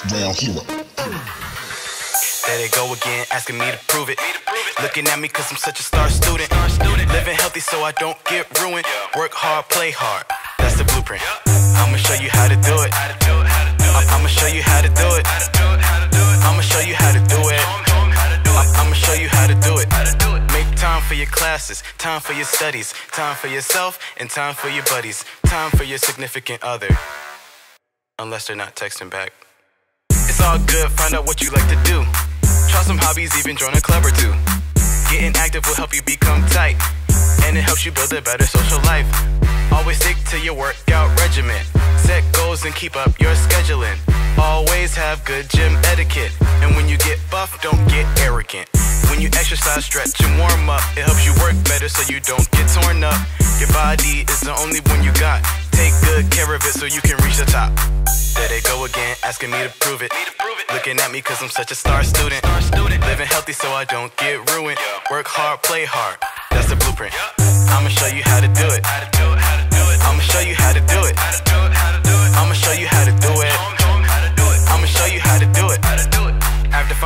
Background hero. There they go again, asking me to prove it. Looking at me cause I'm such a star student. Living healthy so I don't get ruined. Work hard, play hard. That's the blueprint. I'ma show you how to do it. I'ma show you how to do it. I'ma show you how to do it. I'ma show you how to do it. Make time for your classes, time for your studies, time for yourself, and time for your buddies, time for your significant other. Unless they're not texting back. All good, find out what you like to do. Try some hobbies, even join a club or two. Getting active will help you become tight, and it helps you build a better social life. Always stick to your workout regimen. Set goals and keep up your scheduling. Always have good gym etiquette. And when you get buff, don't get arrogant. When you exercise, stretch and warm up, it helps you work better so you don't get torn up. Your body is the only one you got. Take good care of it so you can reach the top. There they go again, asking me to prove it. Looking at me cause I'm such a star student. Living healthy so I don't get ruined. Work hard, play hard. That's the blueprint. I'ma show you how to do it. I'ma show you how to do it.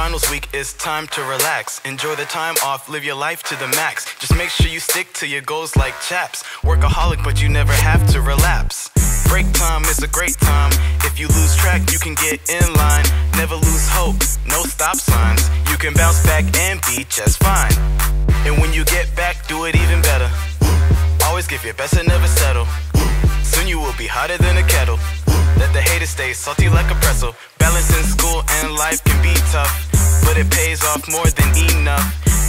Finals week, it's time to relax. Enjoy the time off, live your life to the max. Just make sure you stick to your goals like chaps. Workaholic, but you never have to relapse. Break time is a great time. If you lose track, you can get in line. Never lose hope, no stop signs. You can bounce back and be just fine. And when you get back, do it even better. Always give your best and never settle. Soon you will be hotter than a kettle. Let the haters stay salty like a pretzel. Balancing school and life can be tough, but it pays off more than enough.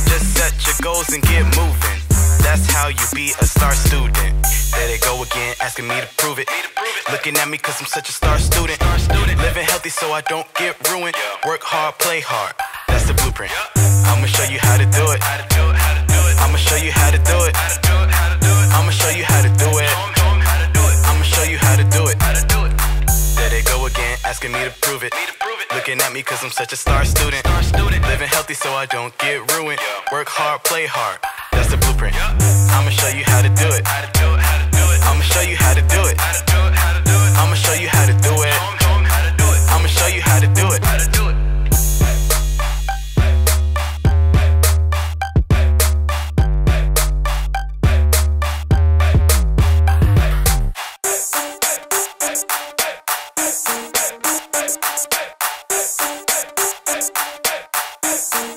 Just set your goals and get moving. That's how you be a star student. There they go again, asking me to prove it. Looking at me cause I'm such a star student. Living healthy so I don't get ruined. Work hard, play hard. That's the blueprint. I'ma show you how to do it. I'ma show you how to do it. I'ma show you how to do it. I'ma show you how to do it. There they go again, asking me to prove it. Looking at me cause I'm such a star student. Living healthy so I don't get ruined. Work hard, play hard. That's the blueprint. I'ma show you how to do it. Peace.